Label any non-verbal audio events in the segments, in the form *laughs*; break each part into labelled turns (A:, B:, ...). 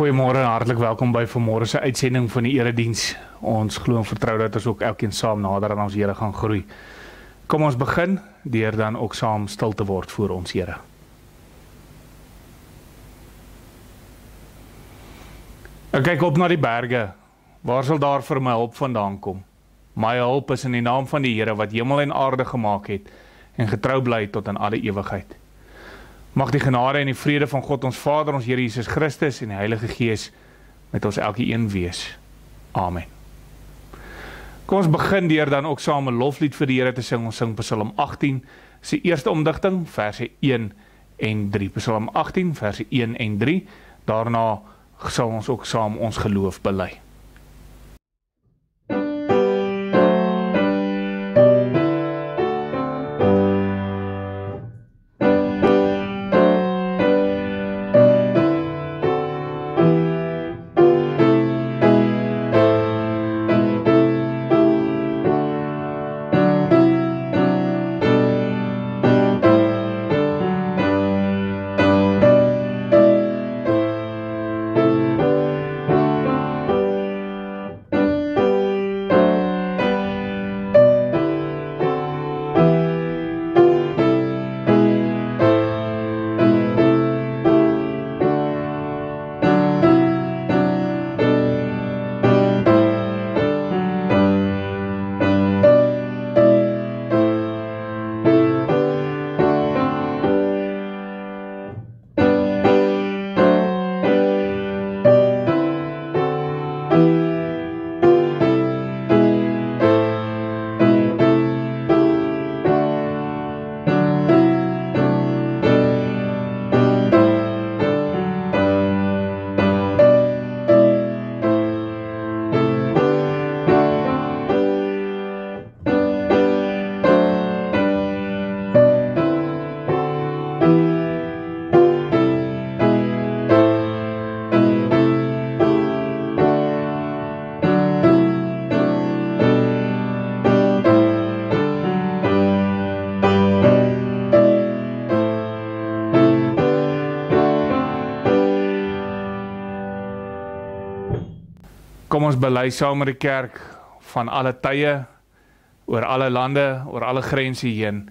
A: Goeiemôre en hartlik welkom by vanmôre se uitsending van die erediens. Ons glo en vertrou dat ons ook elkeen saam nader aan ons Here gaan groei. Kom ons begin deur dan ook saam stil te word voor ons Here. Ek kyk op na die berge. Waar sal daar vir my hulp vandaan kom? My hulp is in die naam van die Here wat hemel en aarde gemaak het en getrou bly tot in alle ewigheid. Mag die genade en die vrede van God ons Vader, ons Here Jesus Christus en die Heilige Gees met ons elkeen wees. Amen. Kom ons begin deur dan ook saam 'n loflied vir die Here te sing. Ons sing Psalm 18 se eerste omdigting, verse 1 en 3. Psalm 18 verse 1 en 3. Daarna sal ons ook saam ons geloof bely. Kom ons bely saam met die kerk van alle tye oor alle lande, oor alle grense heen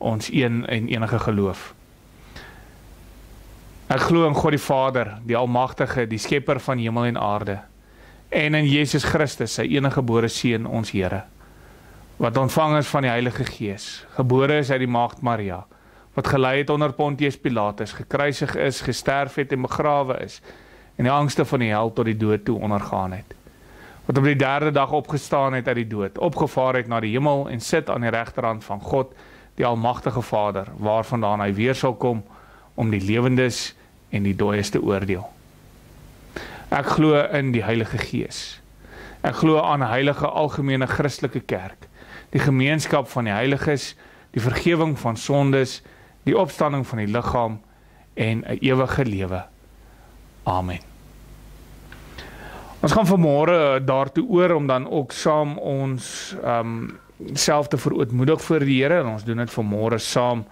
A: ons een en enige geloof. Ek glo in God die Vader, die Almagtige, die Skepper van hemel en aarde, en in Jesus Christus, sy enige gebore seun, ons Here, wat ontvang is van die Heilige Gees, gebore is uit die Maagd Maria, wat gelei het onder Pontius Pilatus, gekruisig is, gesterf het en begrawe is, en die angste van die hel tot die dood toe ondergaan het wat op die derde dag opgestaan het uit die dood, opgevaar het na die hemel en sit aan die regterhand van God, die almagtige Vader, waarvandaan hy weer sal kom om die lewendes en die dooies te oordeel. Ek glo in die Heilige Gees. Ek glo aan 'n heilige algemene Christelike kerk, die gemeenskap van die heiliges, die vergifnis van sondes, die opstanding van die liggaam en 'n ewige lewe. Amen. Ons gaan vanmôre daartoe oor om dan ook saam ons ehm um, self te verootmoedig voor die Here en ons doen dit vanmôre saam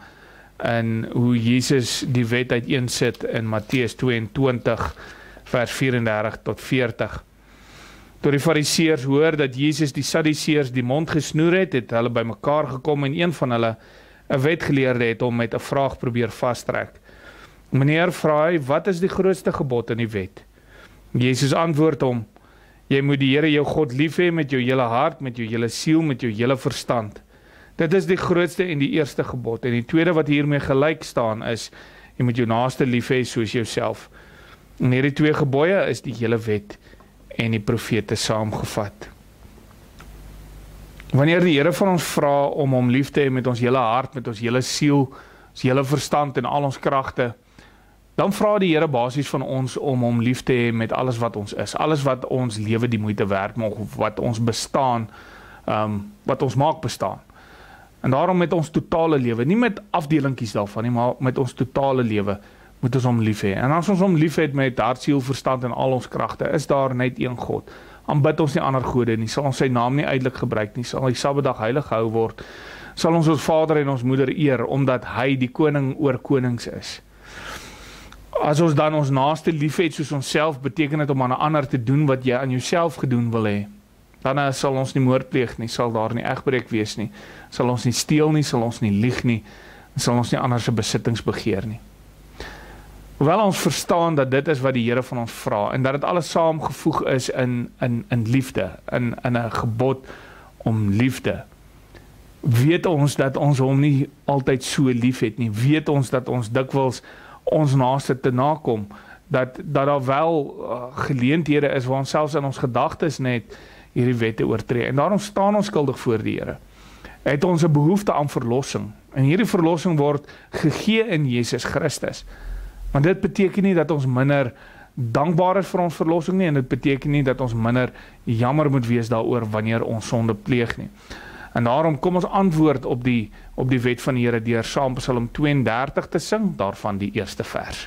A: in hoe Jesus die wet uiteensit in Matteus 22 vers 34 tot 40. Toe die Fariseërs hoor dat Jesus die Sadduseërs die mond gesnoer het, het hulle bymekaar gekom en een van hulle 'n wetgeleerde het hom met 'n vraag probeer vastrek. Meneer vra hy, "Wat is die grootste gebod in die wet?" Jesus antwoord hom: Jy moet die Here jou God lief hê met jou hele hart, met jou hele siel, met jou hele verstand. Dit is die grootste en die eerste gebod. En die tweede wat hiermee gelyk staan is jy moet jou naaste lief hê soos jouself. En hierdie twee gebooie is die hele wet en die profete saamgevat. Wanneer die Here van ons vra om hom lief te hê met ons hele hart, met ons hele siel, ons hele verstand en al ons kragte, dan vra die Here basies van ons om hom lief te hê met alles wat ons is, alles wat ons lewe die moeite werd maak of wat ons bestaan, ehm um, wat ons maak bestaan. En daarom met ons totale lewe, nie met afdelingkies daarvan nie, maar met ons totale lewe moet ons hom lief hê. En as ons hom liefhet met hart, siel, verstand en al ons kragte, is daar net een God. Aanbid ons nie ander gode nie, sal ons sy naam nie uitelik gebruik nie, sal die Sabbatdag heilig gehou word. Sal ons ons Vader en ons Moeder eer omdat hy die koning oor konings is As ons dan ons naaste liefhet soos onsself, beteken dit om aan 'n ander te doen wat jy aan jouself gedoen wil hê. Dan sal ons nie moord pleeg nie, sal daar nie egbreek wees nie, sal ons nie steel nie, sal ons nie lieg nie, sal ons nie ander se besittings begeer nie. Hoewel ons verstaan dat dit is wat die Here van ons vra en dat dit alles saamgevoeg is in in in liefde, in in 'n gebod om liefde. Weet ons dat ons hom nie altyd so liefhet nie. Weet ons dat ons dikwels ons naaste te nakom dat dat daar wel uh, geleenthede is waar ons selfs in ons gedagtes net hierdie wette oortree en daarom staan ons skuldig voor die Here. Het ons 'n behoefte aan verlossing en hierdie verlossing word gegee in Jesus Christus. Want dit beteken nie dat ons minder dankbaar is vir ons verlossing nie en dit beteken nie dat ons minder jammer moet wees daaroor wanneer ons sonde pleeg nie. En daarom kom ons antwoord op die op die wet van die Here deur Psalm Psalm 32 te sing daarvan die eerste vers.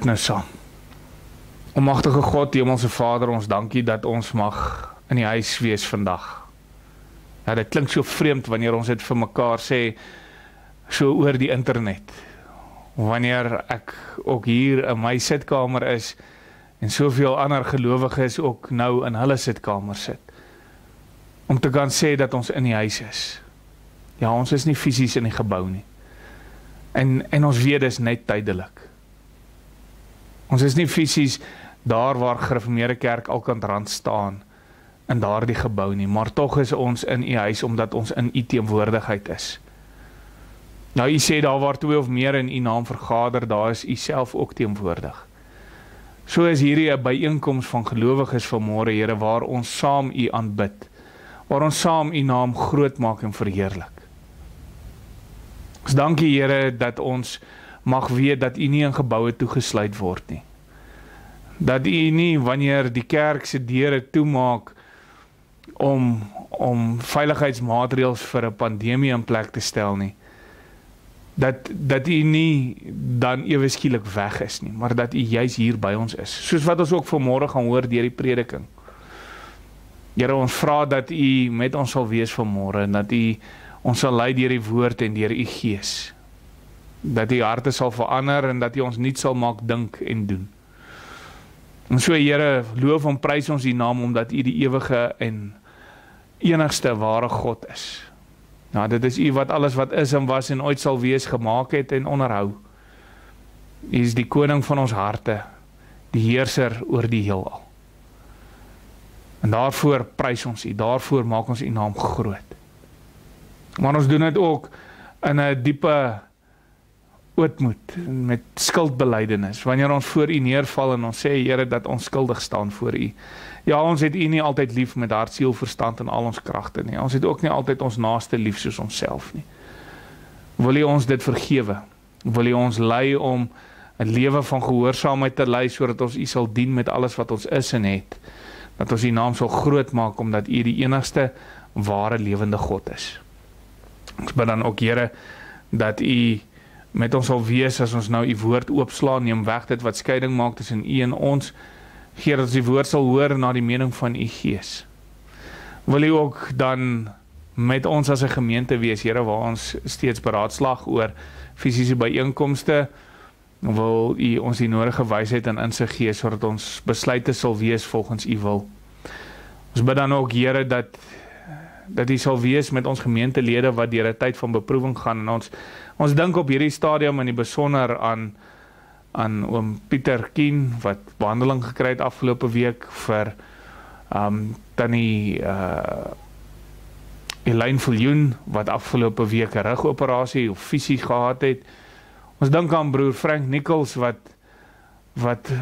A: Bid nou saam. Almagtige God, Hemelse Vader, ons dankie dat ons mag in die huis wees vandag. Ja, dit klink so vreemd wanneer ons dit vir mekaar sê so oor die internet. Wanneer ek ook hier in my sitkamer is en soveel ander gelowiges ook nou in hulle sitkamer sit. Om te kan sê dat ons in die huis is. Ja, ons is nie fisies in die gebou nie. En en ons weet dis net tydelik. Ons is nie fisies daar waar Gereformeerde Kerk alkant rand staan in daardie gebou nie, maar tog is ons in u huis omdat ons in u teenwoordigheid is. Nou u sê daar waar twee of meer in u naam vergader, daar is u self ook teenwoordig. So is hierdie 'n byeenkoms van gelowiges vanmôre, Here, waar ons saam u aanbid. Waar ons saam u naam groot maak en verheerlik. Ons dankie Here dat ons mag weet dat u nie in geboue toegesluit word nie. Dat u nie wanneer die kerk se deure toemaak om om veiligheidsmaatreëls vir 'n pandemie in plek te stel nie. Dat dat u nie dan ewe skielik weg is nie, maar dat u juis hier by ons is. Soos wat ons ook vanmôre gaan hoor deur die prediking. Here ons vra dat u met ons sal wees vanmôre en dat u ons sal lei deur die woord en deur u gees dat die harte sal verander en dat hy ons nuut sal maak dink en doen. En so Here, loof en prys ons U naam omdat U die ewige en enigste ware God is. Nou dit is U wat alles wat is en was en ooit sal wees gemaak het en onderhou. U is die koning van ons harte, die heerser oor die heelal. En daarvoor prys ons U, daarvoor maak ons U naam groot. Maar ons doen dit ook in 'n diepe ootmoed met skuldbelydenis wanneer ons voor U neerval en ons sê Here dat ons skuldig staan voor U. Ja, ons het U nie altyd lief met hart, siel, verstand en al ons kragte nie. Ons het ook nie altyd ons naaste lief soos onsself nie. Wil U ons dit vergewe? Wil U ons lei om 'n lewe van gehoorsaamheid te lei sodat ons U sal dien met alles wat ons is en het? Dat ons U naam sal groot maak omdat U die enigste ware lewende God is. Ons bid dan ook Here dat U met ons sal wees as ons nou u woord oopslaan, neem weg dit wat skeiding maak tussen u en ons. Geer dat ons die woord sal hoor na die mening van u gees. Wil u ook dan met ons as 'n gemeente wees, Here, waar ons steeds beraadslag oor fisiese byeenkomste. Wil U ons die nodige wysheid en insig gee sodat ons besluite sal wees volgens U wil. Ons bid dan ook Here dat dat U sal wees met ons gemeentelede wat deur 'n tyd van beproewing gaan en ons ons dink op hierdie stadium in die besonder aan aan oom Pieter Kien wat behandeling gekry het afgelope week vir um tannie uh Elaine Viljoen wat afgelope week 'n rugoperasie of visie gehad het. Ons dink aan broer Frank Nichols wat wat uh,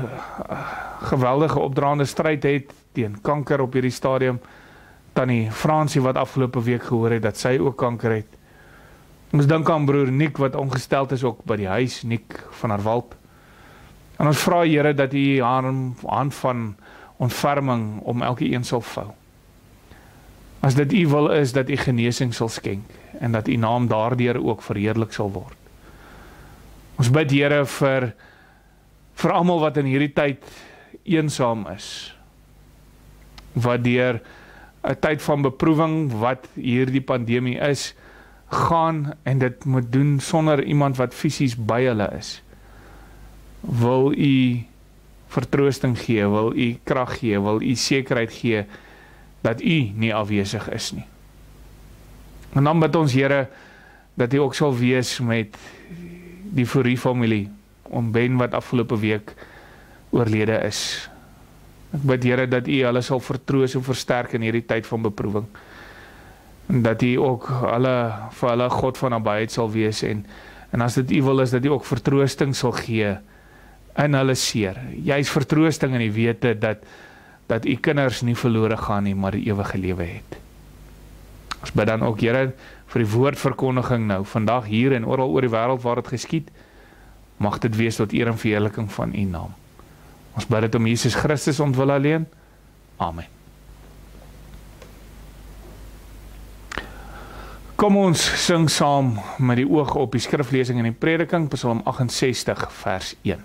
A: geweldige opdraande stryd het teen kanker op hierdie stadium. Tannie Fransie wat afgelope week gehoor het dat sy ook kanker het. Ons dink aan broer Nick wat ongesteld is ook by die huis, Nick van Herwalt. En ons vra Here dat U haar hand van ontferming om elke een sal vou. As dit U wil is dat U genesing sal skenk en dat U naam daardeur ook verheerlik sal word. Ons bid Here vir vir almal wat in hierdie tyd eensaam is. Wat deur 'n tyd van beproewing wat hierdie pandemie is, gaan en dit moet doen sonder iemand wat fisies by hulle is. Wil U vertroosting gee, wil U krag gee, wil U sekerheid gee dat U nie afwesig is nie. En dan bid ons Here dat U ook sal wees met die Fourie familie om Ben wat afgelope week oorlede is. Ek bid Here dat U hulle sal vertroos en versterk in hierdie tyd van beproewing. Dat U ook hulle vir hulle God van nabyheid sal wees en en as dit U wil is dat U ook vertroosting sal gee in hulle seer. Jy's vertroosting in die wete dat dat u kinders nie verlore gaan nie, maar die ewige lewe het. Ons bid dan ook Here vir die woordverkondiging nou vandag hier en oral oor die wêreld waar dit geskied. Mag dit wees tot eer en verheerliking van u naam. Ons bid dit om Jesus Christus ontwil alleen. Amen. Kom ons sing saam met die oog op die skriflesing en die prediking Psalm 68 vers 1.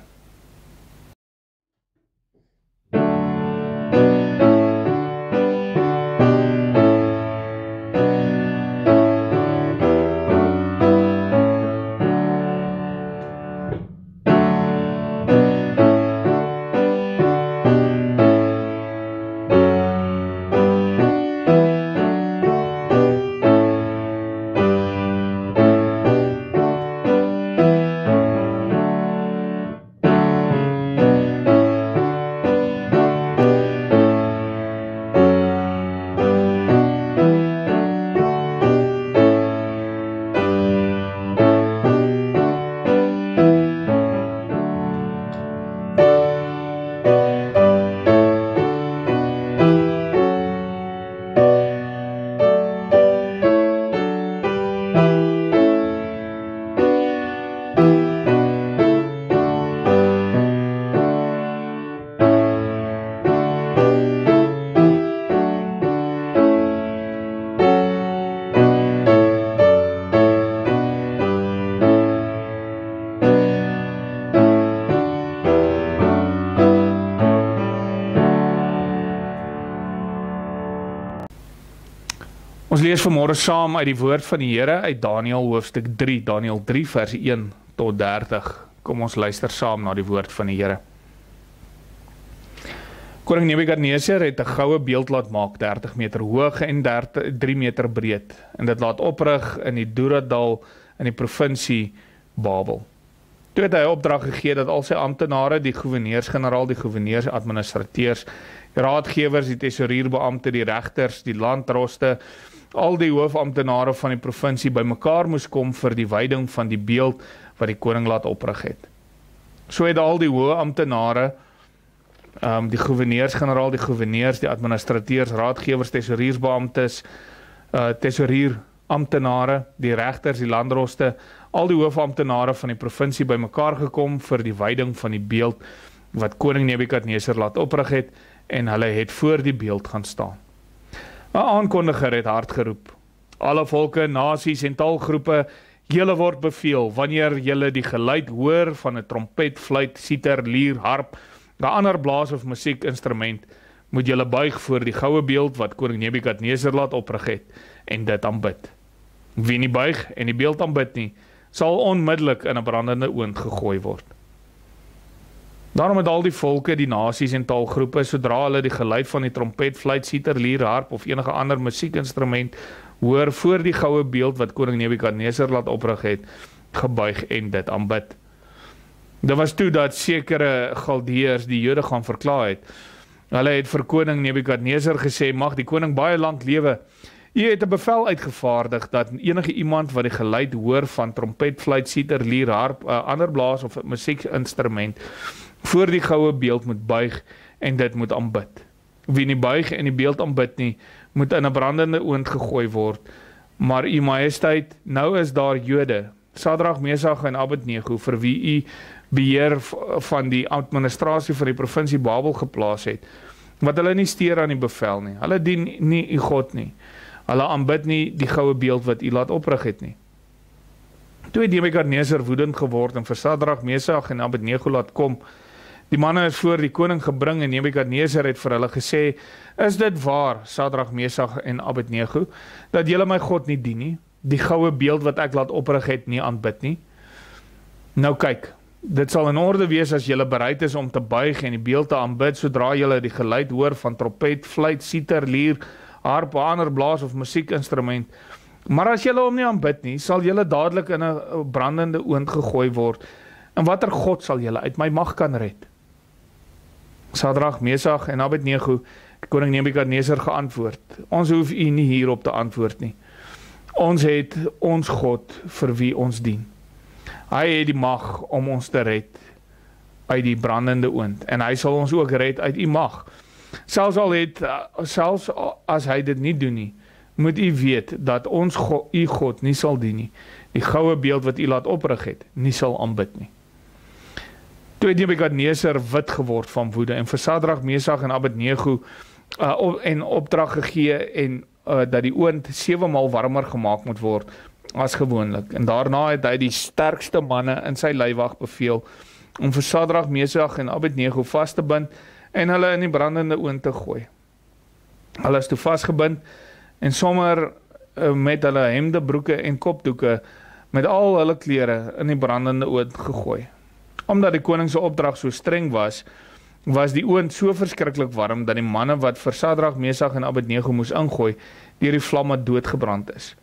A: Lees vanmôre saam uit die woord van die Here uit Daniël hoofstuk 3, Daniël 3 vers 1 tot 30. Kom ons luister saam na die woord van die Here. Koning Nebukadneser het 'n goue beeld laat maak 30 meter hoog en 30 3 meter breed en dit laat oprig in die Duradal in die provinsie Babel. Toe het hy opdrag gegee dat al sy amptenare, die goewerneurs-generaal, die goewerneurs-administrateurs, raadgewers, die tesourierbeampte, die regters, die landdroste al die hoofamptenare van die provinsie bymekaar moes kom vir die wyding van die beeld wat die koning laat oprig het. So het al die hoë amptenare ehm um, die goewerneurs-generaal, die goewerneurs, die administrateurs, raadgewers, tesouriersbeamptes, uh tesourier amptenare, die regters, die landdroste, al die hoofamptenare van die provinsie bymekaar gekom vir die wyding van die beeld wat koning Nebukadneser laat oprig het en hulle het voor die beeld gaan staan. 'n aankondiger het hard geroep. Alle volke, nasies en taalgroepe, julle word beveel wanneer julle die geluid hoor van 'n trompet, fluit, siter, lier, harp, 'n ander blaas of musiekinstrument, moet julle buig voor die goue beeld wat koning Nebukadneser laat oprig het en dit aanbid. Wie nie buig en die beeld aanbid nie, sal onmiddellik in 'n brandende oond gegooi word. Daarom het al die volke, die nasies en taalgroepe sodra hulle die geluid van die trompet, fluit, siter, lier, harp of enige ander musiekinstrument hoor voor die goue beeld wat koning Nebukadneser laat oprig het, gebuig en dit aanbid. Dit was toe dat sekere Galdeërs die Jode gaan verklaar het. Hulle het vir koning Nebukadneser gesê: "Mag die koning baie lank lewe. U het 'n bevel uitgevaardig dat enige iemand wat die geluid hoor van trompet, fluit, siter, lier, harp, 'n uh, ander blaas of 'n musiekinstrument voor die goue beeld moet buig en dit moet aanbid. Wie nie buig en die beeld aanbid nie, moet in 'n brandende oond gegooi word. Maar u majesteit, nou is daar Jode, Sadrag, Mesach en Abednego vir wie u beheer van die administrasie van die provinsie Babel geplaas het wat hulle nie steur aan die bevel nie. Hulle dien nie u God nie. Hulle aanbid nie die goue beeld wat u laat oprig het nie. Toe het Nebukadneser woedend geword en vir Sadrag, Mesach en Abednego laat kom. Die manne is voor die koning gebring en Nebukadneser het vir hulle gesê: "Is dit waar, Sadrag, Mesach en Abednego, dat julle my God nie dien nie? Die goue beeld wat ek laat oprig het nie aanbid nie?" Nou kyk, Dit sal in orde wees as jy bereid is om te buig en die beeld te aanbid sodra jy die geluid hoor van trompet, fluit, siter, lier, harp, ander blaas of musiekinstrument. Maar as jy hom nie aanbid nie, sal jy dadelik in 'n brandende oond gegooi word. En watter God sal jy uit my mag kan red? Sadrag, Mesach en Abednego, koning Nebukadneser geantwoord: Ons hoef u nie hierop te antwoord nie. Ons het ons God vir wie ons dien. Hy het die mag om ons te red uit die brandende oond en hy sal ons ook red uit u mag. Selfs al het selfs as hy dit nie doen nie, moet u weet dat ons God, u God nie sal dien nie. Die goue beeld wat u laat oprig het, nie sal aanbid nie. Toe het Nebukadneser wit geword van woede en vir Sadrag, Mesach en Abednego uh, op, en opdrag gegee en uh, dat die oond 7 maal warmer gemaak moet word as gewoonlik. En daarna het hy die sterkste manne in sy leiwag beveel om vir Sadrag, Mesach en Abednego vas te bind en hulle in die brandende oond te gooi. Hulle is toe vasgebind en sommer uh, met hulle hemde, broeke en kopdoeke met al hulle klere in die brandende oond gegooi. Omdat die koning se opdrag so streng was, was die oond so verskriklik warm dat die manne wat vir Sadrag, Mesach en Abednego moes ingooi, deur die vlamme doodgebrand is.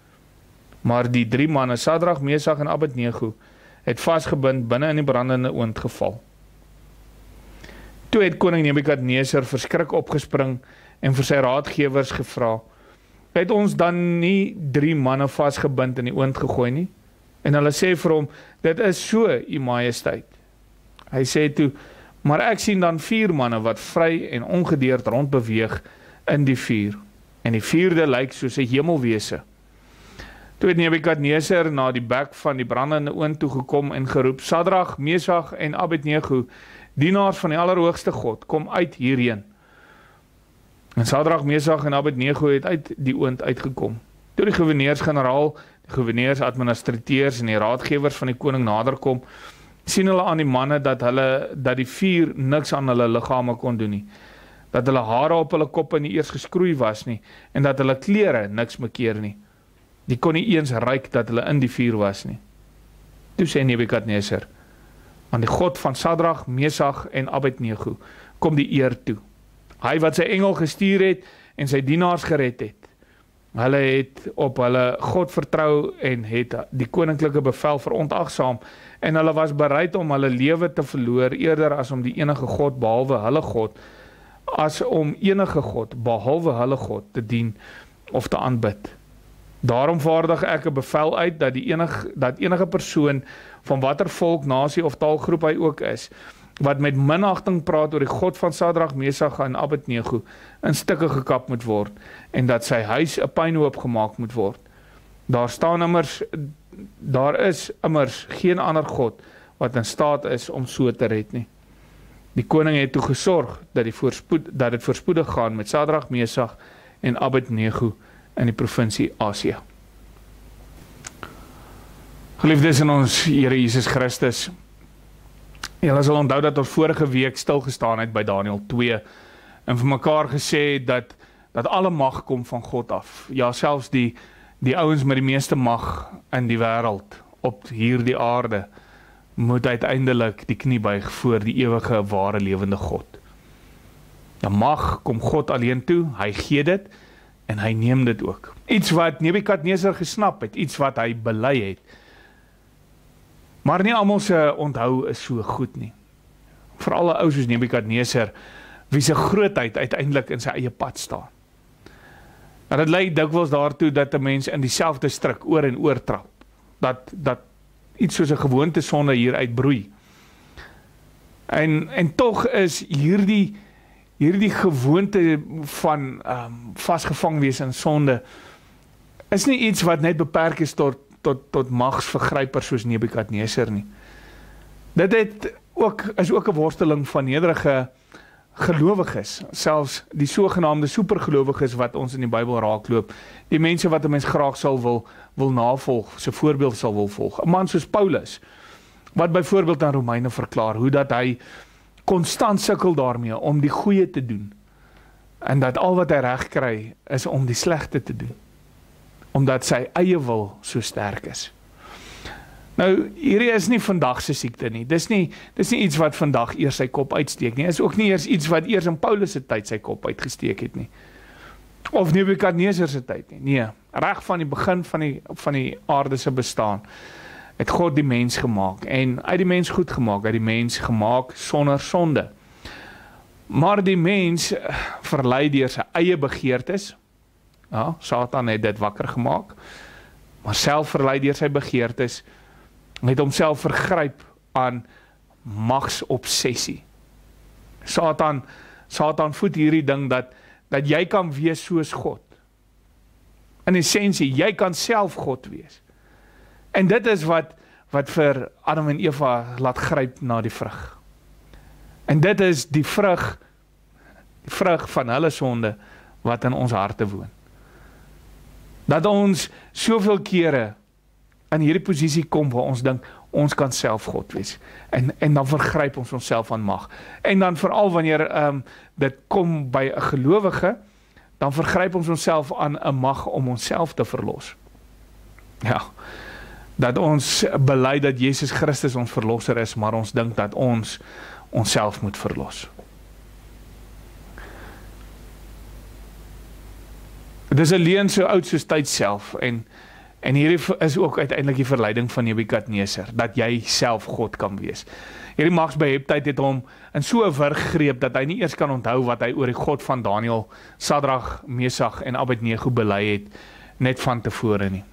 A: Maar die drie manne, Sadrag, Mesach en Abednego, het vasgebind binne in die brandende oond geval. Toe het koning Nebukadneser verskrik opgespring en vir sy raadgewers gevra: "Het ons dan nie drie manne vasgebind in die oond gegooi nie?" En hulle sê vir hom: "Dit is so, u majesteit." Hy sê toe: "Maar ek sien dan vier manne wat vry en ongedeerd rondbeweeg in die vuur, en die vierde lyk soos 'n hemelwese." Toe het Nebukadneser na die bek van die brandende oond toe gekom en geroep: "Sadrag, Mesach en Abednego, dienaars van die Allerhoogste God, kom uit hierheen." En Sadrag, Mesach en Abednego het uit die oond uitgekom. Toe die goewerneurs-generaal, die goewerneurs-administrateurs en die raadgewers van die koning naderkom, sien hulle aan die manne dat hulle dat die vuur niks aan hulle liggame kon doen nie. Dat hulle hare op hulle koppe nie eers geskroei was nie en dat hulle klere niks mekeer nie. Die kon nie eens ryk dat hulle in die vuur was nie. Toe sê Nebukadneser: "Aan die God van Sadrag, Mesach en Abednego kom die eer toe. Hy wat sy engel gestuur het en sy dienaars gered het. Hulle het op hulle God vertrou en het die koninklike bevel verontagsaam en hulle was bereid om hulle lewe te verloor eerder as om die enige God behalwe hulle God as om enige God behalwe hulle God te dien of te aanbid." Daarom vaardig ek 'n bevel uit dat die enig dat enige persoon van watter volk, nasie of taalgroep hy ook is, wat met minagting praat oor die God van Sadrag, Mesach en Abednego, in stukke gekap moet word en dat sy huis 'n pynhoop gemaak moet word. Daar staan immers daar is immers geen ander God wat in staat is om so te red nie. Die koning het toe gesorg dat die voorspoed dat dit voorspoedig gaan met Sadrag, Mesach en Abednego in die provinsie Asie. Geliefdes in ons Here Jesus Christus. Julle sal onthou dat ons vorige week stil gestaan het by Daniël 2 en vir mekaar gesê dat dat alle mag kom van God af. Ja, selfs die die ouens met die meeste mag in die wêreld op hierdie aarde moet uiteindelik die knie buig voor die ewige ware lewende God. Dan mag kom God alleen toe, hy gee dit en hy neem dit ook. Iets wat Nebukadneser gesnap het, iets wat hy bely het. Maar nie almal se onthou is so goed nie. Veral 'n ou soos Nebukadneser wie se grootheid uiteindelik in sy eie pad staan. Maar dit lei dikwels daartoe dat 'n mens in dieselfde struik oor en oor trap. Dat dat iets soos 'n gewoonte sonde hier uitbroei. En en tog is hierdie hierdie gewoonte van ehm um, vasgevang wees in sonde is nie iets wat net beperk is tot tot tot magsvergrypers soos Nebukadneser nie. Dit het ook is ook 'n worsteling van nederige gelowiges, selfs die sogenaamde supergelowiges wat ons in die Bybel raakloop, die mense wat 'n mens graag sal wil wil navolg, se voorbeeld sal wil volg. 'n Man soos Paulus wat byvoorbeeld aan Romeine verklaar hoe dat hy konstant sukkel daarmee om die goeie te doen en dat al wat hy reg kry is om die slegte te doen omdat sy eie wil so sterk is. Nou hierdie is nie vandag se siekte nie. Dis nie dis nie iets wat vandag eers sy kop uitsteek nie. Is ook nie eers iets wat eers in Paulus se tyd sy kop uitgesteek het nie. Of Nebukadneser se tyd nie. Nee, reg van die begin van die van die aarde se bestaan het God die mens gemaak en uit die mens goed gemaak, uit die mens gemaak sonder sonde. Maar die mens verlei deur sy eie begeertes. Ja, Satan het dit wakker gemaak. Maar self verlei deur sy begeertes het homself vergryp aan magsobsessie. Satan Satan voed hierdie ding dat dat jy kan wees soos God. In essensie, jy kan self God wees. En dit is wat wat vir Adam en Eva laat gryp na die vrug. En dit is die vrug die vrug van hulle sonde wat in ons harte woon. Dat ons soveel kere in hierdie posisie kom waar ons dink ons kan self God wees. En en dan vergryp ons onsself aan mag. En dan veral wanneer ehm um, dit kom by 'n gelowige, dan vergryp ons onsself aan 'n mag om onsself te verlos. Ja. Dat ons bely dat Jesus Christus ons verlosser is, maar ons dink dat ons onsself moet verlos. Dit is 'n leuen so oud soos tyd self en En hierdie is ook uiteindelik die verleiding van Nebukadneser dat jy self God kan wees. Hierdie magsbeheptheid het hom in so 'n wurg greep dat hy nie eers kan onthou wat hy oor die God van Daniël, Sadrag, Mesag en Abednego bely het net van tevore nie.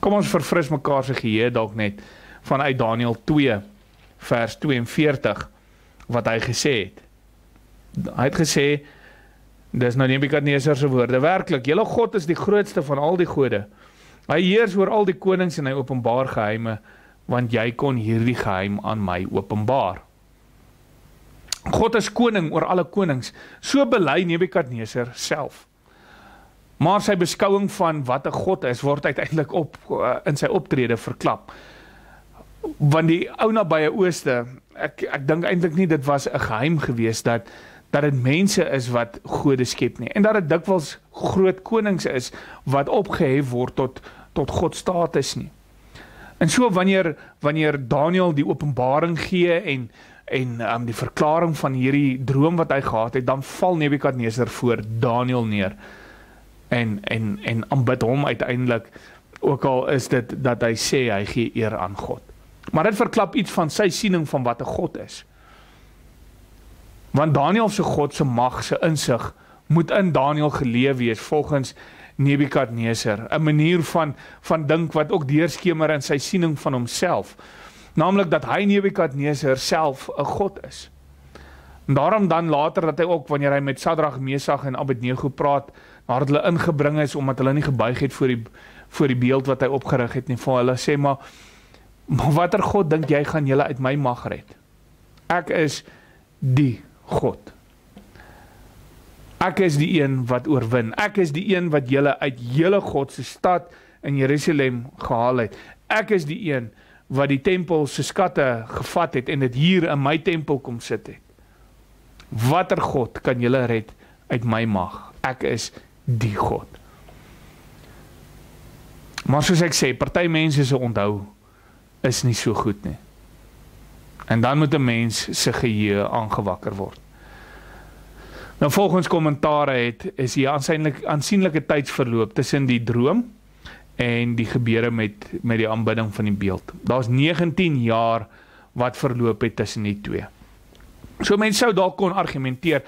A: Kom ons verfris mekaar se geheue dalk net vanuit Daniël 2 vers 42 wat hy gesê het. Hy het gesê dis nou Nebukadneser se woorde. Werklik, julle God is die grootste van al die gode. Hy heers oor al die konings en hy openbaar geheime want jy kon hierdie geheim aan my openbaar. God is koning oor alle konings, so bely Nebukadneser self. Maar sy beskouing van wat 'n God is word uiteindelik op uh, in sy optrede verklap. Want die ou nabye ooste, ek ek dink eintlik nie dit was 'n geheim gewees dat dat dit mense is wat gode skep nie en dat dit dikwels groot konings is wat opgehef word tot tot God status nie. En so wanneer wanneer Daniël die openbaring gee en en um, die verklaring van hierdie droom wat hy gehad het, dan val Nebukadneser voor Daniël neer en en en aanbid hom uiteindelik ook al is dit dat hy sê hy gee eer aan God. Maar dit verklap iets van sy siening van wat 'n God is. Want Daniël se God se mag, se insig moet in Daniël geleef wees volgens Nebukadneser, 'n manier van van dink wat ook deurskemer in sy siening van homself. Naamlik dat hy Nebukadneser self 'n god is. En daarom dan later dat hy ook wanneer hy met Sadrag, Mesag en Abednego praat, nadat hulle ingebring is omdat hulle nie gebuig het voor die voor die beeld wat hy opgerig het nie, vir hulle sê maar maar watter god dink jy gaan julle uit my mag red? Ek is die God. Ek is die een wat oorwin. Ek is die een wat julle uit julle God se stad in Jerusalem gehaal het. Ek is die een wat die tempel se skatte gevat het en dit hier in my tempel kom sit het. Watter God kan julle red uit my mag, Ek is die God. Maar soos ek sê, party mense se onthou is nie so goed nie. En dan moet 'n mens se geheue aangewakker word. Nou volgens kommentare het is hier aansienlik aansienlike tydsverloop tussen die droom en die gebeure met met die aanbidding van die beeld. Daar's 19 jaar wat verloop het tussen die twee. So mense sou dalk kon argumenteer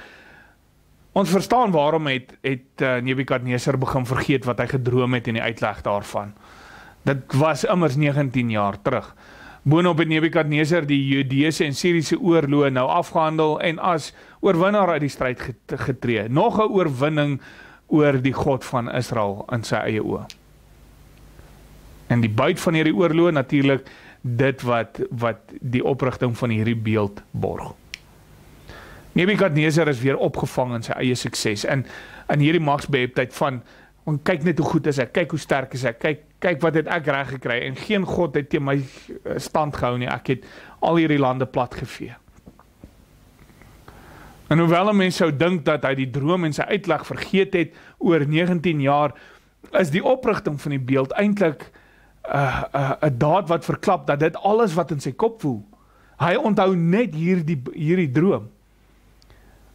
A: ons verstaan waarom het het uh, Nebukadneser begin vergeet wat hy gedroom het en die uitleg daarvan. Dit was immers 19 jaar terug. Boonop het Nebukadneser die Judeese en Siriëse oorloë nou afgehandel en as oorwinnaar uit die stryd getree. Nog 'n oorwinning oor die God van Israel in sy eie oë. En die buit van hierdie oorloë natuurlik dit wat wat die oprigting van hierdie beeld borg. Nebukadneser is weer opgevang in sy eie sukses in in hierdie magsbeheptheid van want kyk net hoe goed is ek, kyk hoe sterk is ek, kyk kyk wat het ek reg gekry en geen god het teen my eh, stand gehou nie. Ek het al hierdie lande plat gevee. En hoewel mense sou dink dat hy die droom en sy uitleg vergeet het oor 19 jaar, is die oprigting van die beeld eintlik 'n uh, 'n uh, 'n daad wat verklap dat dit alles wat in sy kop voel. Hy onthou net hierdie hierdie droom.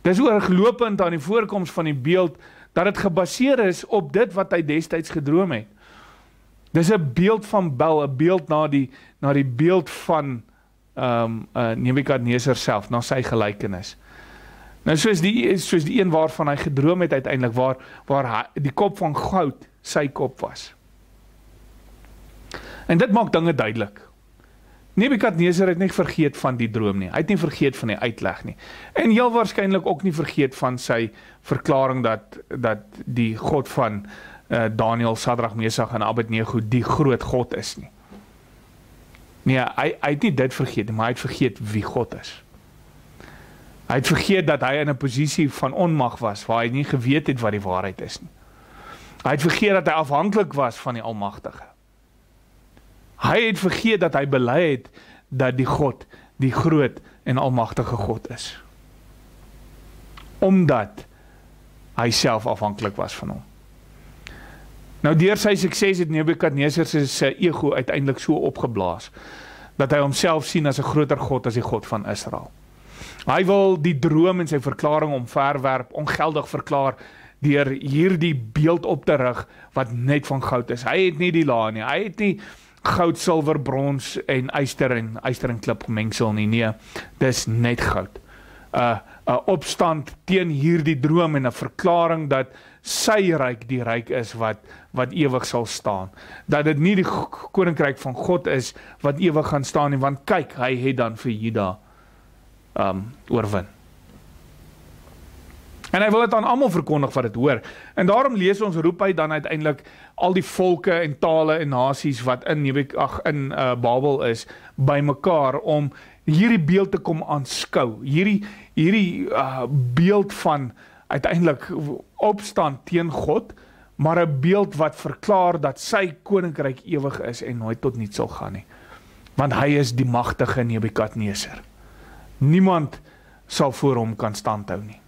A: Dis oorlopend aan die voorkoms van die beeld dat dit gebaseer is op dit wat hy destyds gedroom het. Dis 'n beeld van Bel, 'n beeld na die na die beeld van ehm um, uh, Nebukadneser self, na sy gelykenis. Nou soos die soos die een waarvan hy gedroom het uiteindelik waar waar hy, die kop van goud sy kop was. En dit maak dinge duidelik. Nebukadneser het nie vergeet van die droom nie. Hy het nie vergeet van die uitleg nie. En heel waarskynlik ook nie vergeet van sy verklaring dat dat die God van uh, Daniel, Sadrag, Mesach en Abednego die groot God is nie. Nee, hy hy het nie dit vergeet nie, maar hy het vergeet wie God is. Hy het vergeet dat hy in 'n posisie van onmag was waar hy nie geweet het wat die waarheid is nie. Hy het vergeet dat hy afhanklik was van die Almagtige. Hy het vergeet dat hy bely het dat die God die groot en almagtige God is. Omdat hy self afhanklik was van hom. Nou deur sy sukses het Nebukadneser se ego uiteindelik so opgeblaas dat hy homself sien as 'n groter god as die God van Israel. Hy wil die droom en sy verklaring omverwerp, ongeldig verklaar deur hierdie beeld op te rig wat net van goud is. Hy het nie die laag nie. Hy het nie goud, silwer, brons en yster en yster en klip gemengsel nie. Nee, dis net goud. 'n uh, 'n uh, opstand teen hierdie droom en 'n verklaring dat sy ryk die ryk is wat wat ewig sal staan. Dat dit nie die koninkryk van God is wat ewig gaan staan nie, want kyk, hy het dan vir Juda um oorwin. En hy wil dit aan almal verkondig wat dit hoor. En daarom lees ons roep hy dan uiteindelik al die volke en tale en nasies wat in Nebek ag in uh, Babel is bymekaar om hierdie beeld te kom aanskou. Hierdie hierdie uh, beeld van uiteindelik opstand teen God, maar 'n beeld wat verklaar dat sy koninkryk ewig is en nooit tot niks sal gaan nie. Want hy is die magtige Nebukadneser. Niemand sal voor hom kan standhou nie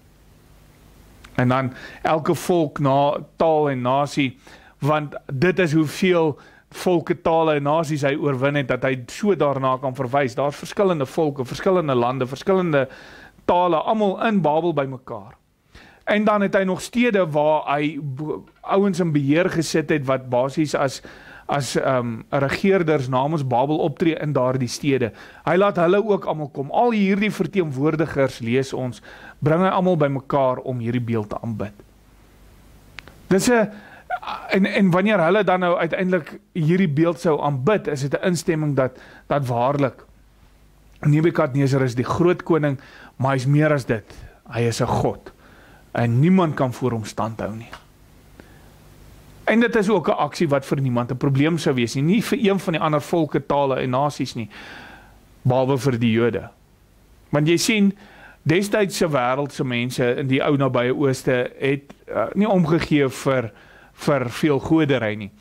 A: en dan elke volk na taal en nasie want dit is hoeveel volke tale en nasies hy oorwin het dat hy so daarna kan verwys daar's verskillende volke verskillende lande verskillende tale almal in Babel bymekaar en dan het hy nog stede waar hy ouens in beheer gesit het wat basies as as ehm um, regerders namens Babel optree in daardie stede. Hy laat hulle ook almal kom. Al hierdie verteenwoordigers lees ons bring hy almal bymekaar om hierdie beeld te aanbid. Dis 'n en en wanneer hulle dan nou uiteindelik hierdie beeld sou aanbid, is dit 'n instemming dat dat waarlik Nebukadneser is die groot koning, maar hy's meer as dit. Hy is 'n god en niemand kan voor hom standhou nie. En dit is ook 'n aksie wat vir niemand 'n probleem sou wees nie, nie vir een van die ander volke, tale en nasies nie, behalwe vir die Jode. Want jy sien, destydse wêreldse mense in die ou nabye ooste het uh, nie omgegee vir vir veel godery nie.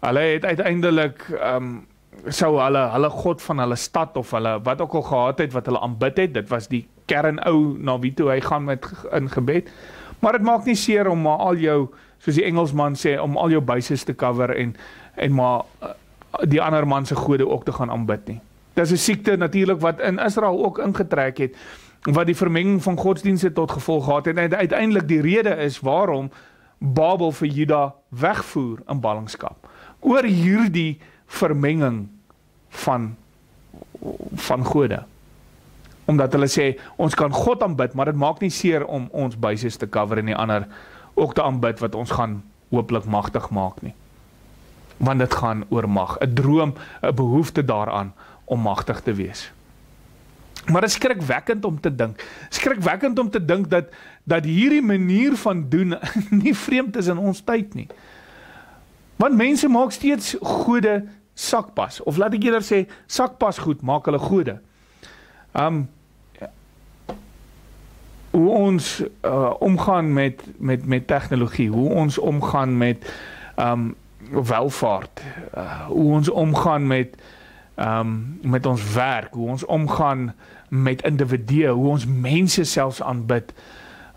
A: Hulle het uiteindelik ehm um, sou hulle hulle god van hulle stad of hulle wat ook al gehad het wat hulle aanbid het, dit was die kern ou na wie toe hy gaan met in gebed. Maar dit maak nie seer om maar al jou soos die Engelsman sê om al jou bases te cover en en maar uh, die ander man se gode ook te gaan aanbid nie. Dis 'n siekte natuurlik wat in Israel ook ingetrek het wat die vermenging van godsdienste tot gevolg gehad het en uiteindelik die rede is waarom Babel vir Juda wegvoer in ballingskap. Oor hierdie vermenging van van gode. Omdat hulle sê ons kan God aanbid, maar dit maak nie seer om ons basis te cover en die ander ook te aanbid wat ons gaan hooplik magtig maak nie. Want dit gaan oor mag, 'n droom, 'n behoefte daaraan om magtig te wees. Maar dit is skrikwekkend om te dink. Skrikwekkend om te dink dat dat hierdie manier van doen *laughs* nie vreemd is in ons tyd nie. Want mense maak steeds gode sakpas of laat ek eerder sê sakpas goed maak hulle gode. Um hoe ons uh, omgaan met met met tegnologie, hoe ons omgaan met um welvaart, uh, hoe ons omgaan met um met ons werk, hoe ons omgaan met individue, hoe ons mense selfs aanbid.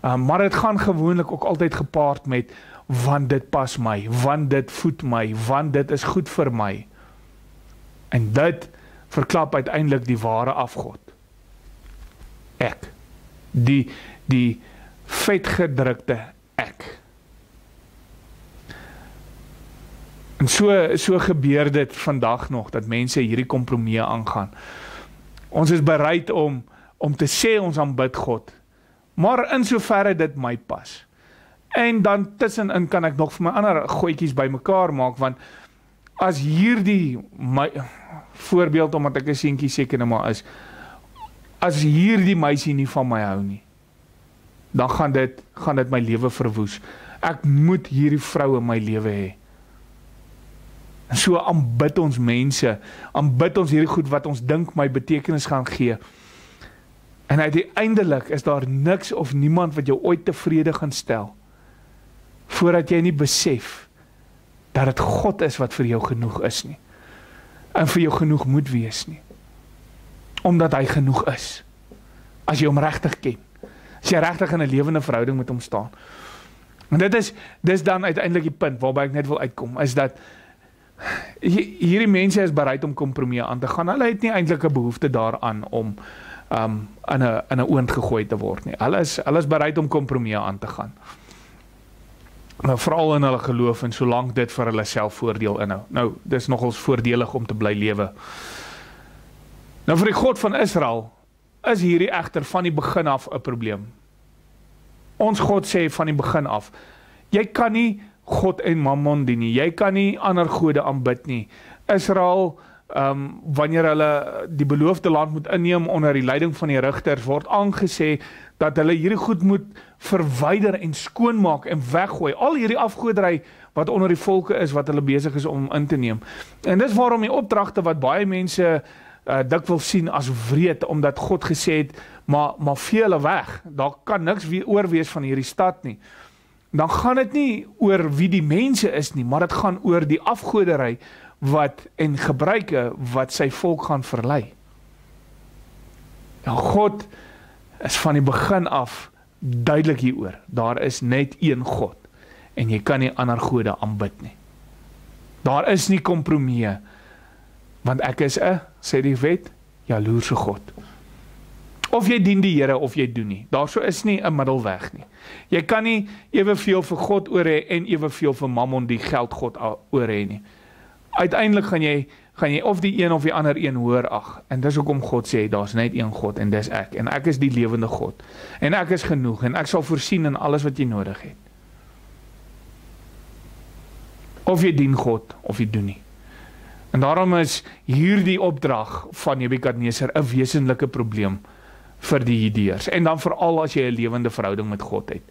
A: Um maar dit gaan gewoonlik ook altyd gepaard met want dit pas my, want dit voed my, want dit is goed vir my. En dit verklap uiteindelik die ware afgod. Ek die die vetgedrukte ek. En so so gebeur dit vandag nog dat mense hierdie kompromie aangaan. Ons is bereid om om te sê ons aanbid God. Maar in soverre dit my pas. En dan tussenin kan ek nog vir my ander goetjies bymekaar maak want as hierdie my voorbeeld omdat ek 'n seentjie seker nou maar is as hierdie meisie nie van my hou nie dan gaan dit gaan dit my lewe verwoes. Ek moet hierdie vrou in my lewe hê. En so aanbid ons mense, aanbid ons hierdie goed wat ons dink my betekenis gaan gee. En uiteindelik is daar niks of niemand wat jou ooit tevrede gaan stel voordat jy nie besef dat dit God is wat vir jou genoeg is nie. En vir jou genoeg moet wees nie. Omdat hy genoeg is. As jy hom regtig ken. As jy regtig in 'n lewende verhouding met hom staan. En dit is dis dan uiteindelik die punt waarby ek net wil uitkom is dat hierdie mense is bereid om kompromieë aan te gaan. Hulle het nie eintlik 'n behoefte daaraan om um in 'n in 'n oond gegooi te word nie. Hulle is hulle is bereid om kompromieë aan te gaan. Maar veral in hulle geloof en solank dit vir hulle self voordeel inhou. Nou, dis nogals voordelig om te bly lewe. Nou vir die God van Israel is hierdie egter van die begin af 'n probleem. Ons God sê van die begin af, jy kan nie God en Mammon dien nie. Jy kan nie ander gode aanbid nie. Israel ehm um, wanneer hulle die beloofde land moet inneem onder die leiding van die rigters word aangesê dat hulle hierdie goed moet verwyder en skoonmaak en weggooi. Al hierdie afgoderry wat onder die volke is wat hulle besig is om in te neem. En dis waarom die opdragte wat baie mense uh, dikwels sien as wreed omdat God gesê het maar maar vee hulle weg. Daar kan niks weer oorwees van hierdie stad nie dan gaan dit nie oor wie die mense is nie, maar dit gaan oor die afgoderry wat en gebruike wat sy volk gaan verlei. Ja God is van die begin af duidelik hieroor. Daar is net een God en jy kan nie ander gode aanbid nie. Daar is nie kompromieë want ek is 'n sê die wet jaloerse God. Of jy dien die Here of jy doen nie. Daarso is nie 'n middelweg nie. Jy kan nie eweveel vir God oor hê en eweveel vir Mammon die geld God oor hê nie. Uiteindelik gaan jy gaan jy of die een of die ander een hoor ag. En dis hoekom God sê daar's net een God en dis ek en ek is die lewende God. En ek is genoeg en ek sal voorsien in alles wat jy nodig het. Of jy dien God of jy doen nie. En daarom is hierdie opdrag van Nebukadneser 'n wesenlike probleem vir die Judeërs en dan veral as jy 'n lewende verhouding met God het.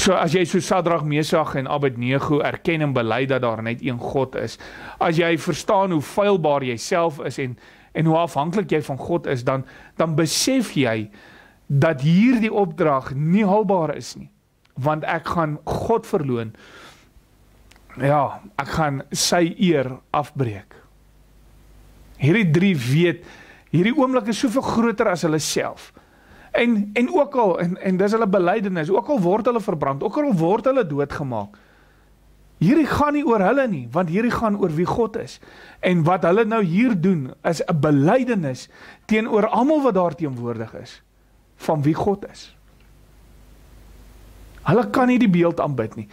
A: So as jy so Sadrag, Mesach en Abednego erken en bely dat daar net een God is, as jy verstaan hoe feilbaar jy self is en en hoe afhanklik jy van God is, dan dan besef jy dat hierdie opdrag nie haalbaar is nie, want ek gaan God verloon. Ja, ek gaan sy eer afbreek. Hierdie drie weet Hierdie oomblik is soveel groter as hulle self. En en ook al en en dis hulle belydenis, ook al word hulle verbrand, ook al word hulle doodgemaak. Hierdie gaan nie oor hulle nie, want hierdie gaan oor wie God is. En wat hulle nou hier doen is 'n belydenis teenoor almal wat daar teenwoordig is van wie God is. Hulle kan nie die beeld aanbid nie.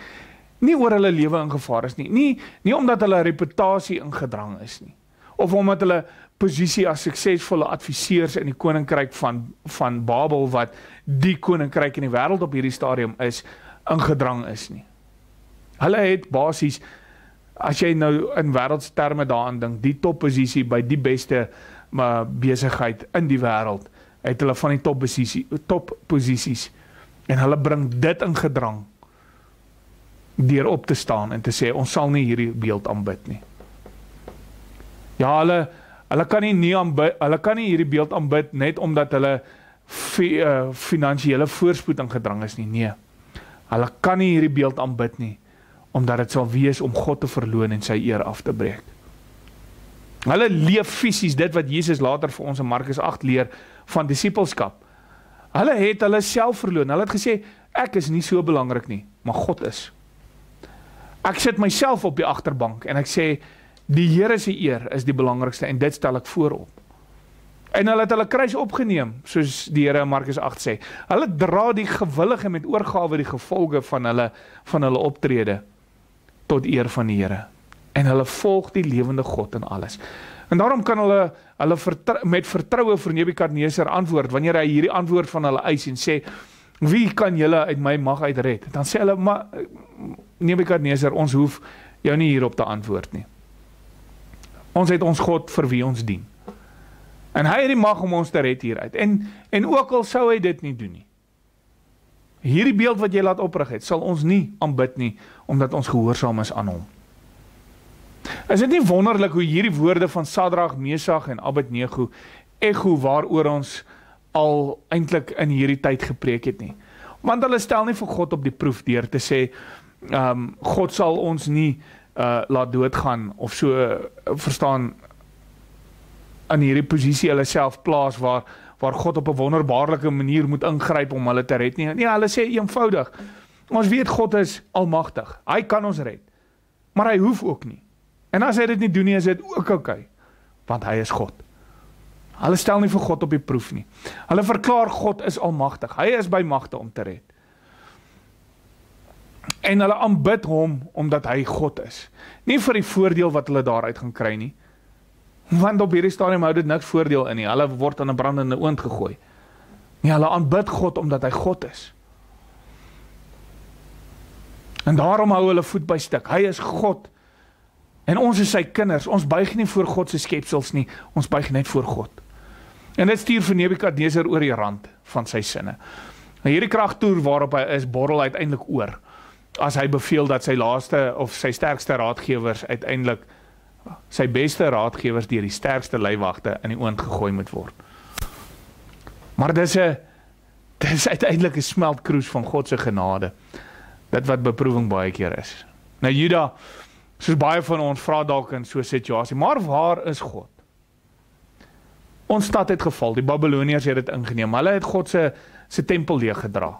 A: Nie oor hulle lewe in gevaar is nie. Nie nie omdat hulle reputasie in gedrang is nie. Of omdat hulle posisie as suksesvolle adviseurs in die koninkryk van van Babel wat die koninkryk in die wêreld op hierdie stadium is in gedrang is nie. Hulle het basies as jy nou in wêreldse terme daaraan dink, die topposisie by die beste maar besigheid in die wêreld, het hulle van die topposisie topposisies en hulle bring dit in gedrang deur op te staan en te sê ons sal nie hierdie beeld aanbid nie. Ja, hulle hulle kan nie nie aanbid, hulle kan nie hierdie beeld aanbid net omdat hulle fi, uh, finansiële voorspoed in gedrang is nie. Nee. Hulle kan nie hierdie beeld aanbid nie omdat dit sal wees om God te verloon en sy eer af te breek. Hulle leef fisies dit wat Jesus later vir ons in Markus 8 leer van disippelskap. Hulle het hulle self verloon. Hulle het gesê ek is nie so belangrik nie, maar God is. Ek sit myself op die agterbank en ek sê die Here se eer is die belangrikste en dit stel ek voorop. En hulle het hulle kruis opgeneem, soos die Here in Markus 8 sê. Hulle dra die gewillige met oorgawe die gevolge van hulle van hulle optrede tot eer van die Here. En hulle volg die lewende God in alles. En daarom kan hulle hulle vertrou, met vertroue vir Nebukadneser antwoord wanneer hy hierdie antwoord van hulle eis en sê wie kan julle uit my mag uitred? Dan sê hulle maar Nebukadneser, ons hoef jou nie hierop te antwoord nie. Ons het ons God vir wie ons dien. En hy het die mag om ons te red hieruit. En en ook al sou hy dit nie doen nie. Hierdie beeld wat jy laat oprig het, sal ons nie aanbid nie omdat ons gehoorsaam is aan hom. Is dit nie wonderlik hoe hierdie woorde van Sadrag, Mesag en Abednego ekho waaroor ons al eintlik in hierdie tyd gepreek het nie. Want hulle stel nie vir God op die proef deur te sê, ehm um, God sal ons nie uh laat doodgaan of so uh, verstaan in hierdie posisie hulle self plaas waar waar God op 'n wonderbaarlike manier moet ingryp om hulle te red nie. Nee, hulle sê eenvoudig. Ons weet God is almagtig. Hy kan ons red. Maar hy hoef ook nie. En as hy dit nie doen nie, is dit ook oukei. Okay, want hy is God. Hulle stel nie vir God op die proef nie. Hulle verklaar God is almagtig. Hy is by magte om te red. En hulle aanbid hom omdat hy God is. Nie vir die voordeel wat hulle daaruit gaan kry nie. Want op hierdie stadium hou dit niks voordeel in nie. Hulle word aan 'n brandende oond gegooi. Nee, hulle aanbid God omdat hy God is. En daarom hou hulle voet by stuk. Hy is God. En ons is sy kinders. Ons buig nie voor God se skepsels nie. Ons buig net voor God. En dit stuur vir Nebukadneser oor die rand van sy sinne. Nou hierdie kragtoer waarop hy is, borrel uiteindelik oor. As hy beveel dat sy laaste of sy sterkste raadgewers uiteindelik sy beste raadgewers deur die sterkste leiwagte in die oond gegooi moet word. Maar dis 'n dis uiteindelik 'n smeltkroes van God se genade. Dit wat beproewing baie keer is. Nou Juda, soos baie van ons vra dalk in so 'n situasie, maar waar is God? Ons stad het geval, die Babiloniërs het dit ingeneem. Hulle het God se se tempel leeg gedra.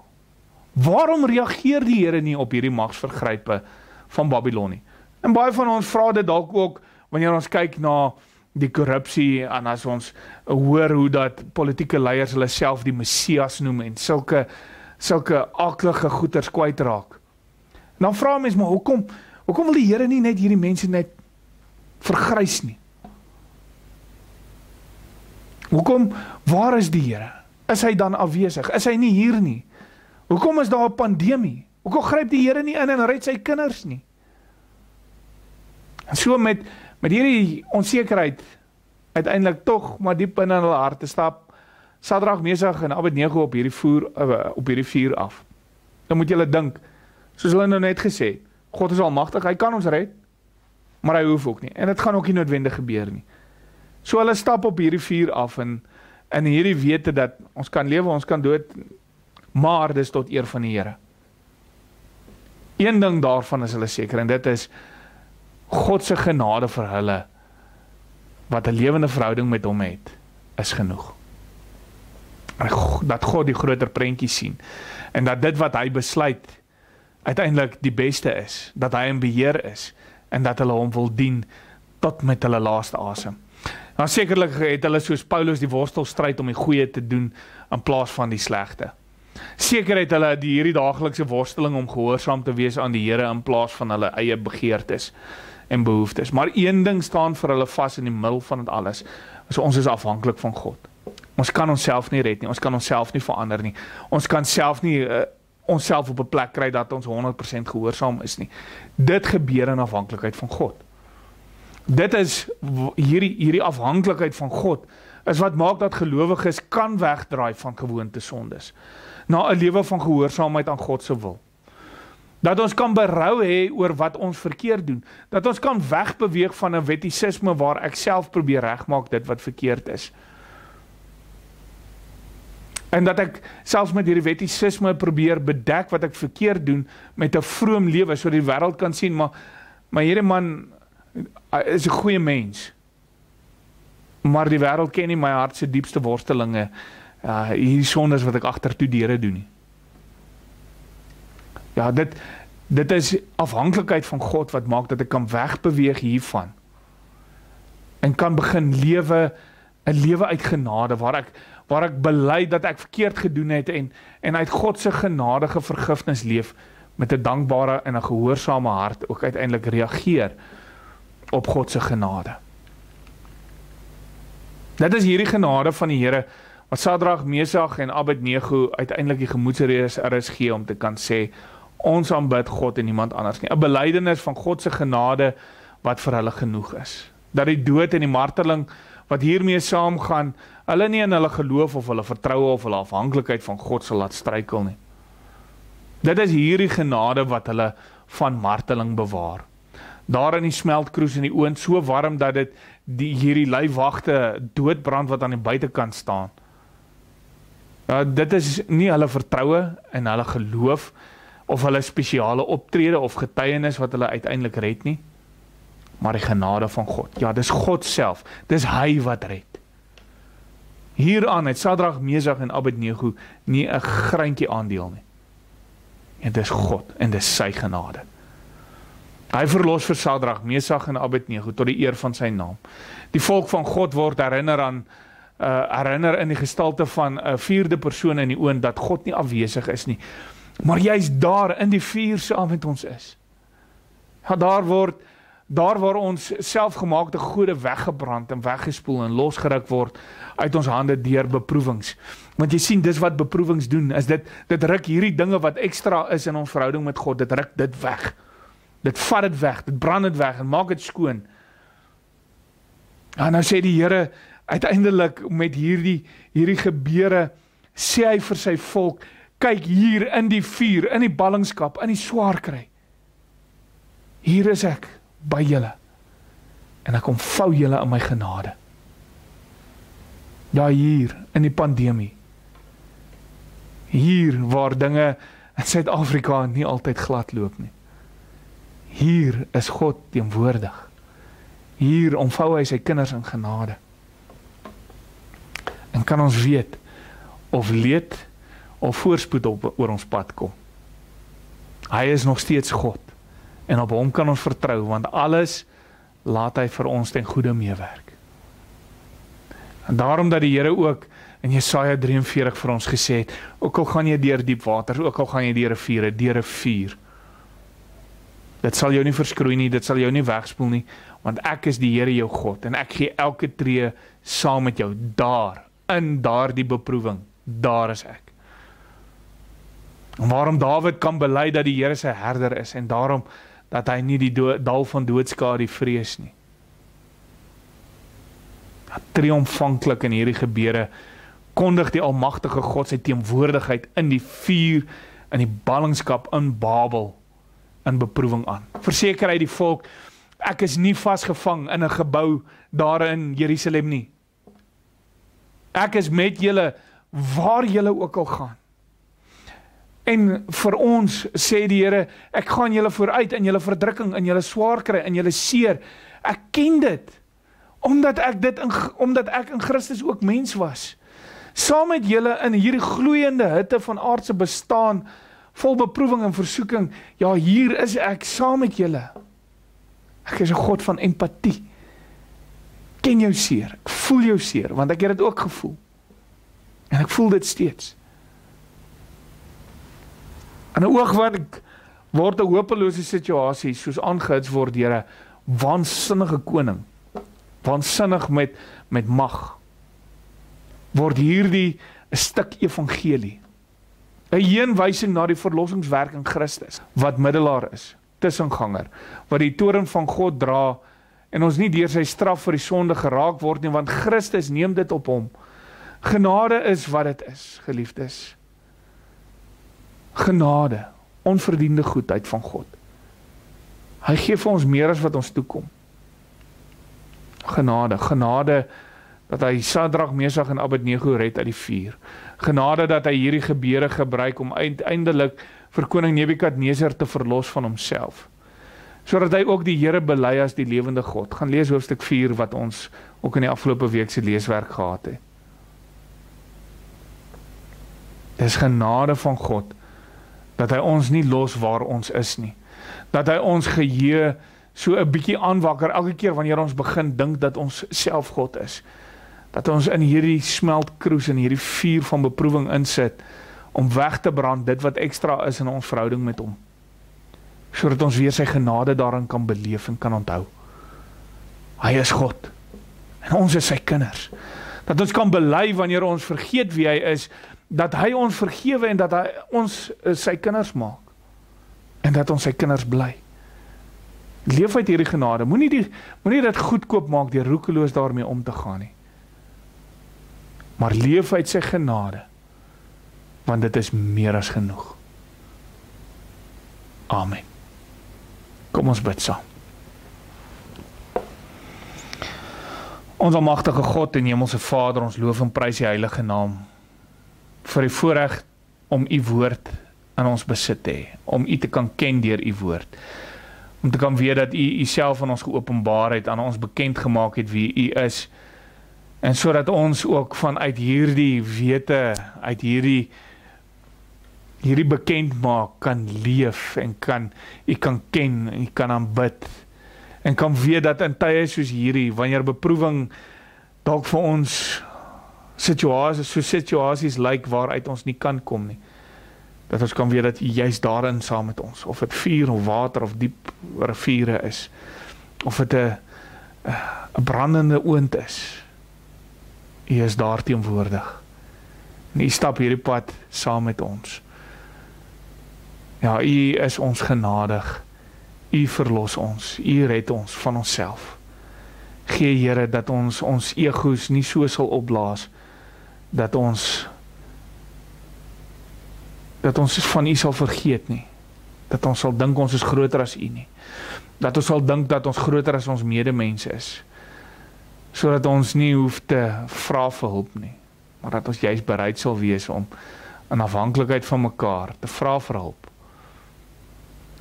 A: Waarom reageer die Here nie op hierdie magsvergrype van Babilonie? En baie van ons vra dit dalk ook wanneer ons kyk na die korrupsie en as ons hoor hoe dat politieke leiers hulle self die Messias noem en sulke sulke aklige goeters kwytraak. Dan vra mense maar hoekom hoekom wil die Here nie net hierdie mense net vergrys nie? Hoekom waar is die Here? Is hy dan afwesig? Is hy nie hier nie? Hoekom is daar 'n pandemie? Hoekom gryp die Here nie in en red sy kinders nie? En so met met hierdie onsekerheid uiteindelik tog maar diep in hulle harte stap Sadrag Mesach en Abednego op hierdie vuur eh, op hierdie vuur af. Dan moet jy hulle dink soos hulle nou net gesê, God is almagtig, hy kan ons red, maar hy hoef ook nie en dit gaan ook nie noodwendig gebeur nie. So hulle stap op hierdie vuur af en in hierdie wete dat ons kan lewe, ons kan dood, maar dis tot eer van die Here. Een ding daarvan is hulle seker en dit is God se genade vir hulle wat 'n lewende verhouding met hom het is genoeg. dat God die groter prentjie sien en dat dit wat hy besluit uiteindelik die beste is, dat hy in beheer is en dat hulle hom wil dien tot met hulle laaste asem. Nou sekerlik het hulle soos Paulus die worstelstryd om die goeie te doen in plaas van die slegte. Seker het hulle die hierdie daaglikse worsteling om gehoorsaam te wees aan die Here in plaas van hulle eie begeertes en behoeftes. Maar een ding staan vir hulle vas in die middel van dit alles. Is ons is afhanklik van God. Ons kan onsself nie red nie. Ons kan onsself nie verander nie. Ons kan self nie uh, onsself op 'n plek kry dat ons 100% gehoorsaam is nie. Dit gebeur in afhanklikheid van God. Dit is hierdie hierdie afhanklikheid van God is wat maak dat gelowiges kan wegdraai van gewoonte sondes na 'n lewe van gehoorsaamheid aan God se wil. Dat ons kan berou hê oor wat ons verkeerd doen. Dat ons kan wegbeweeg van 'n wettisisme waar ek self probeer regmaak dit wat verkeerd is. En dat ek selfs met hierdie wettisisme probeer bedek wat ek verkeerd doen met 'n vroom lewe sodat die wêreld kan sien maar maar hierdie man is 'n goeie mens. Maar die wêreld ken nie my hart se diepste worstelinge. Uh hierdie sondes wat ek agtertoe deure doen nie. Ja, dit dit is afhanklikheid van God wat maak dat ek kan wegbeweeg hiervan. En kan begin lewe 'n lewe uit genade waar ek waar ek bely dat ek verkeerd gedoen het en en uit God se genadige vergifnis leef met 'n dankbare en 'n gehoorsame hart ook uiteindelik reageer op God se genade. Dit is hierdie genade van die Here wat Sadrag, Mesach en Abednego uiteindelik die gemoedsredes is gee om te kan sê ons aanbid God en niemand anders nie. 'n Belydenis van God se genade wat vir hulle genoeg is. Dat die dood en die marteling wat hiermee saamgaan, hulle nie in hulle geloof of hulle vertroue of hulle afhanklikheid van God sal laat struikel nie. Dit is hierdie genade wat hulle van marteling bewaar daar in die smeltkroes in die oond so warm dat dit die hierdie leiwagte doodbrand wat aan die buitekant staan. Ja, dit is nie hulle vertroue en hulle geloof of hulle spesiale optrede of getuienis wat hulle uiteindelik red nie, maar die genade van God. Ja, dis God self. Dis hy wat red. Hieraan het Sadrag, Mesach en Abednego nie 'n greintjie aandeel nie. Dit is God en dis sy genade. Hy verlos vir Sadrag, Mesach en Abednego tot die eer van sy naam. Die volk van God word herinner aan uh herinner in die gestalte van 'n vierde persoon in die oond dat God nie afwesig is nie. Maar jy's daar in die vuur saam met ons is. Ja daar word daar waar ons selfgemaakte gode weggebrand en weggespoel en losgeruk word uit ons hande deur beproewings. Want jy sien dis wat beproewings doen, is dit dit ruk hierdie dinge wat ekstra is in ons verhouding met God, dit ruk dit weg. Dit vat dit weg, dit brand dit weg en maak dit skoon. En nou sê die Here uiteindelik met hierdie hierdie gebeure sê hy vir sy volk, kyk hier in die vuur, in die ballingskap, in die swaar kry. Hier is ek by julle. En ek kom vou julle in my genade. Ja hier in die pandemie. Hier waar dinge in Suid-Afrika nie altyd glad loop nie. Hier is God teenwoordig. Hier omvou hy sy kinders in genade. En kan ons weet of leed of voorspoed op oor ons pad kom. Hy is nog steeds God en op hom kan ons vertrou want alles laat hy vir ons ten goeie meewerk. En daarom dat die Here ook in Jesaja 43 vir ons gesê het, ook al gaan jy deur diep waters, ook al gaan jy deur 'n vuur, deur 'n vuur, Dit sal jou nie verskroei nie, dit sal jou nie wegspoel nie, want ek is die Here jou God en ek gee elke tree saam met jou daar in daardie beproewing. Daar is ek. En waarom Dawid kan bely dat die Here sy herder is en daarom dat hy nie die dal van doodskade vrees nie. Triomfantlik in hierdie gebeure kondig die almagtige God sy teenwoordigheid in die vuur in die ballingskap in Babel in beproewing aan. Verseker hy die volk ek is nie vasgevang in 'n gebou daar in Jerusalem nie. Ek is met julle waar julle ook al gaan. En vir ons sê die Here, ek gaan julle vooruit in julle verdrukking, in julle swaar kry, in julle seer. Ek ken dit omdat ek dit in omdat ek in Christus ook mens was saam met julle in hierdie gloeiende hitte van aardse bestaan vol beproewing en versoeking. Ja, hier is ek saam met julle. Ek is 'n God van empatie. Ken jou seer. Ek voel jou seer want ek het dit ook gevoel. En ek voel dit steeds. In 'n oogwink ek word 'n hopelose situasie soos aangehits word deur 'n waansinnige koning. Waansinnig met met mag. Word hierdie 'n stuk evangelie. 'n Heenwysing na die verlossingswerk in Christus wat middelaar is, tussenganger, wat die toorn van God dra en ons nie deur sy straf vir die sonde geraak word nie want Christus neem dit op hom. Genade is wat dit is, geliefdes. Genade onverdiende goedheid van God. Hy gee vir ons meer as wat ons toekom. Genade, genade dat hy Sadrag, Mesach en Abednego red uit die vuur. Genade dat hy hierdie gebeure gebruik om uiteindelik vir koning Nebukadneser te verlos van homself. Sodat hy ook die Here bely as die lewende God. Gaan lees hoofstuk 4 wat ons ook in die afgelope week se leeswerk gehad het. Dis genade van God dat hy ons nie los waar ons is nie. Dat hy ons geheue so 'n bietjie aanwakker elke keer wanneer ons begin dink dat ons self God is. Dat ons in hierdie smeltkroes en hierdie vuur van beproewing insit om weg te brand dit wat ekstra is in ons verhouding met hom. Sodat ons weer sy genade daarin kan beleef en kan onthou. Hy is God. En ons is sy kinders. Dat ons kan bely wanneer ons vergeet wie hy is, dat hy ons vergewe en dat hy ons uh, sy kinders maak en dat ons sy kinders bly. Leef uit hierdie genade. Moenie die moenie dit goedkoop maak deur roekeloos daarmee om te gaan nie. Maar leef uit sy genade want dit is meer as genoeg. Amen. Kom ons bid saam. Ons almagtige God en hemelse Vader, ons loof en prys U heilige naam vir die voorreg om u woord in ons besit te hê, om u te kan ken deur u woord. Om te kan weet dat u uself aan ons geopenbaar het, aan ons bekend gemaak het wie u is. En sodat ons ook vanuit hierdie wete, uit hierdie hierdie bekend maak kan leef en kan u kan ken en u kan aanbid en kan weet dat in tye soos hierdie wanneer beproewing dalk vir ons situasies so situasies lyk like waaruit ons nie kan kom nie. Dat ons kan weet dat U juis daarin saam met ons of dit vuur of water of diep riviere is of dit 'n 'n brandende oond is. U is daar teenwoordig. En U stap hierdie pad saam met ons. Ja, U is ons genadig. U verlos ons. U red ons van onsself. Gee Here dat ons ons egos nie so sal opblaas dat ons dat ons van U sal vergeet nie. Dat ons sal dink ons is groter as U nie. Dat ons sal dink dat ons groter as ons medemense is. Sodat ons nie hoef te vra vir hulp nie, maar dat ons juis bereid sal wees om in afhanklikheid van mekaar te vra vir hulp.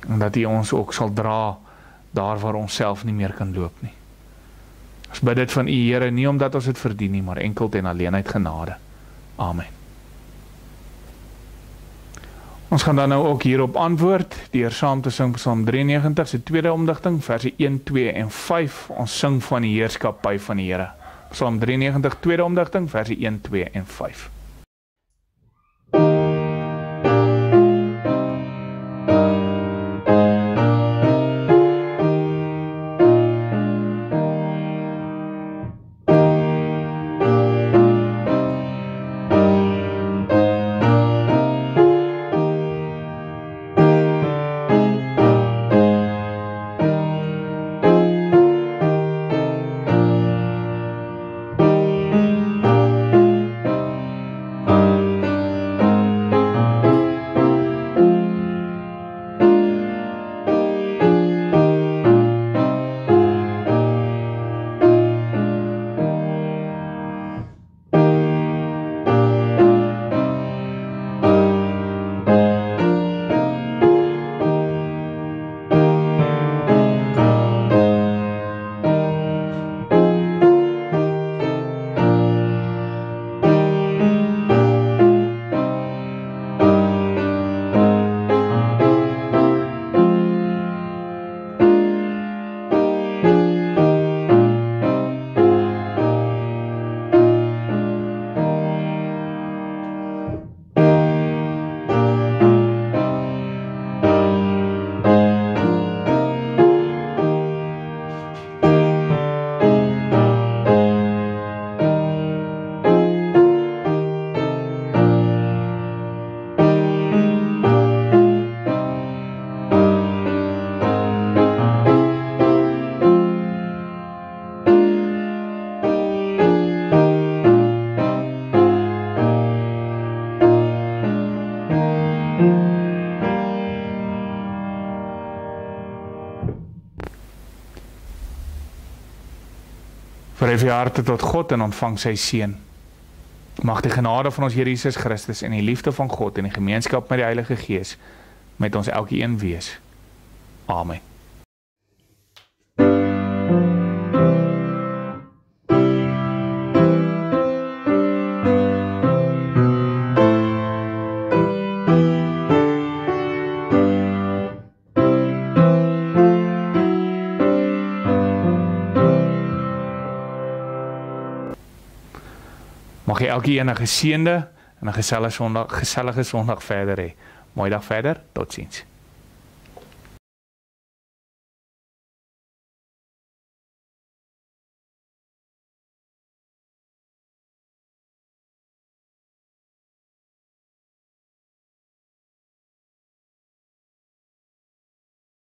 A: En dat U ons ook sal dra daar waar ons self nie meer kan loop nie. Ons bid dit van U Here nie omdat ons dit verdien nie, maar enkel en alleen uit genade. Amen. Ons gaan dan nou ook hierop antwoord deur saam te sing Psalm 93 se tweede omdigting verse 1, 2 en 5. Ons sing van die heerskappy van die Here. Psalm 93 tweede omdigting verse 1, 2 en 5. Verhef jou harte tot God en ontvang sy seën. Mag die genade van ons Here Jesus Christus en die liefde van God en die gemeenskap met die Heilige Gees met ons elkeen wees. Amen. Elkeen 'n geseënde en 'n gesellige Sondag, gesellige Sondag verder hê. Mooi dag verder. Totsiens.